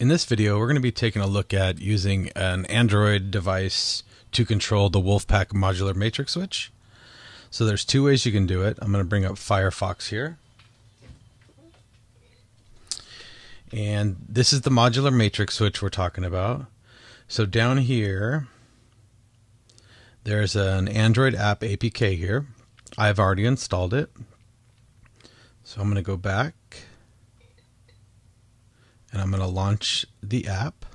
In this video, we're going to be taking a look at using an Android device to control the Wolfpack modular matrix switch. So there's two ways you can do it. I'm going to bring up Firefox here. And this is the modular matrix switch we're talking about. So down here, there's an Android app APK here. I've already installed it. So I'm going to go back and I'm going to launch the app.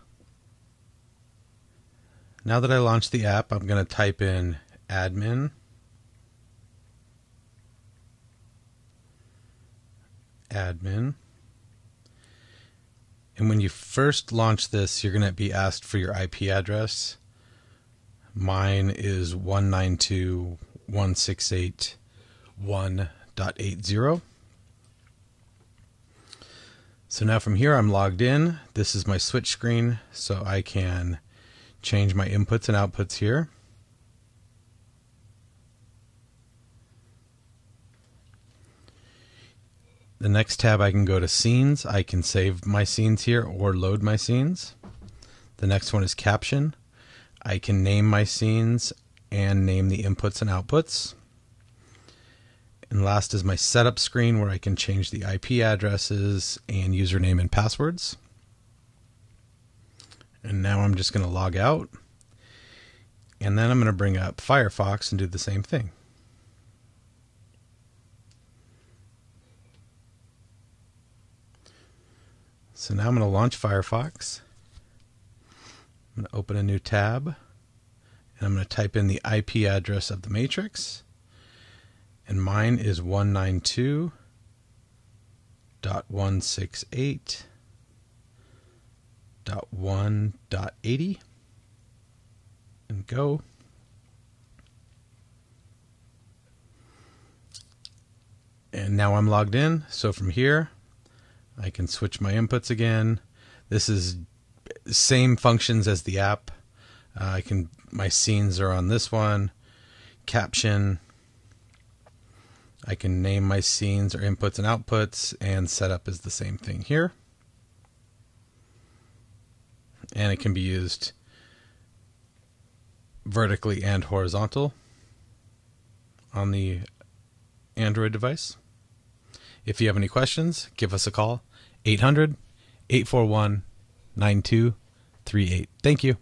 Now that I launched the app, I'm going to type in admin admin. And when you first launch this, you're going to be asked for your IP address. Mine is 192.168.1.80. So now from here I'm logged in. This is my switch screen so I can change my inputs and outputs here. The next tab I can go to scenes. I can save my scenes here or load my scenes. The next one is caption. I can name my scenes and name the inputs and outputs. And last is my setup screen where I can change the IP addresses and username and passwords. And now I'm just going to log out. And then I'm going to bring up Firefox and do the same thing. So now I'm going to launch Firefox. I'm going to open a new tab. And I'm going to type in the IP address of the matrix and mine is 192.168.1.80 and go. And now I'm logged in. So from here, I can switch my inputs again. This is same functions as the app. Uh, I can my scenes are on this one. Caption, I can name my scenes or inputs and outputs, and setup is the same thing here. And it can be used vertically and horizontal on the Android device. If you have any questions, give us a call 800 841 9238. Thank you.